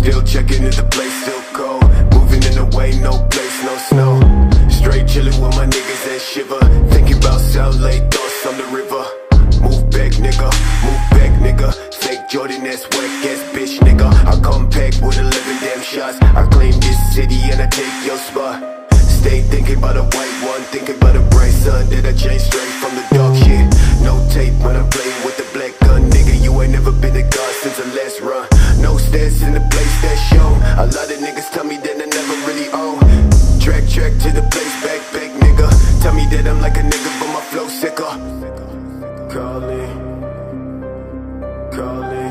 Still checking if the place still cold. Moving in the way, no place, no snow. Straight chilling with my niggas that shiver. Thinking about South Lake, thoughts on the river. Move back, nigga. Move back, nigga. Fake Jordan, that's whack ass bitch, nigga. I come back with 11 damn shots. I claim this city and I take your spot. Stay thinking about a white one, thinking about a bright sun that I changed straight Tell me that I'm like a nigga, but my flow sicker. Call me, call me,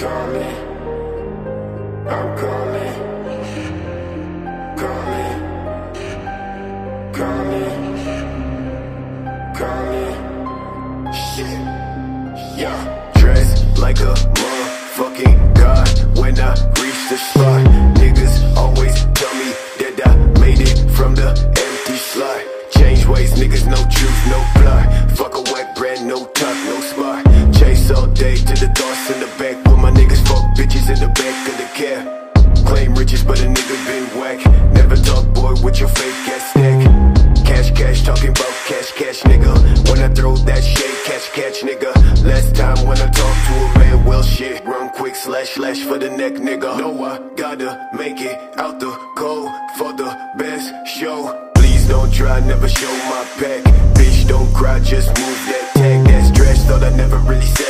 call me. I'm calling, call me, call me, call me. Shit, yeah. Dressed like a motherfucking god when I reach the spot. Niggas always tell me that I made it from the ways, niggas, no truth, no plot. Fuck a whack brand, no top, no spot. Chase all day to the thoughts in the back. With my niggas fuck bitches in the back of the cab. Claim riches, but a nigga been whack. Never talk, boy, with your fake ass stack. Cash, cash, talking about cash, cash, nigga. When I throw that shit, catch, catch, nigga. Last time when I talk to a man, well, shit. Run quick, slash, slash for the neck, nigga. No, I gotta make it out the cold for the best show. Please don't try, never show my back. Bitch, don't cry, just move that tag. That's trash, thought I never really say